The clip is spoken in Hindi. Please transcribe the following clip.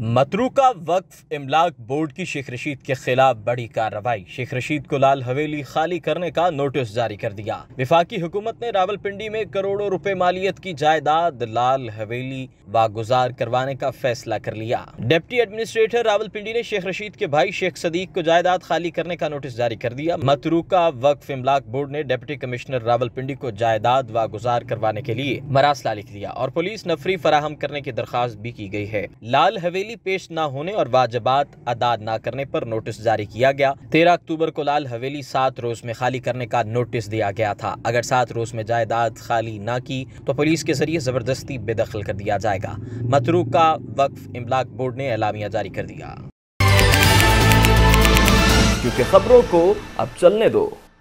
मतरूका वक्फ इमलाक बोर्ड की शेख रशीद के खिलाफ बड़ी कार्रवाई। शेख रशीद को लाल हवेली खाली करने का नोटिस जारी कर दिया। विफाकी हुकूमत ने रावलपिंडी में करोड़ों रुपए मालियत की जायदाद लाल हवेली वागुजार करवाने का फैसला कर लिया। डिप्टी एडमिनिस्ट्रेटर रावलपिंडी ने शेख रशीद के भाई शेख सदीक को जायदाद खाली करने का नोटिस जारी कर दिया। मतरूका वक्फ इमलाक बोर्ड ने डिप्टी कमिश्नर रावलपिंडी को जायदाद वागुजार करवाने के लिए मरासला लिख दिया और पुलिस नफरी फराहम करने की दरखास्त भी की गई है। लाल हवेली हवेली पेश न होने और वाजबात अदा न करने पर नोटिस जारी किया गया। तेरह अक्टूबर को लाल हवेली सात रोज में खाली करने का नोटिस दिया गया था। अगर सात रोज में जायदाद खाली न की तो पुलिस के ज़रिए ज़बरदस्ती बेदखल कर दिया जाएगा। मतरूका वक्फ इमलाक बोर्ड ने एलामिया जारी कर दिया। क्योंकि खबरों को अब चलने दो।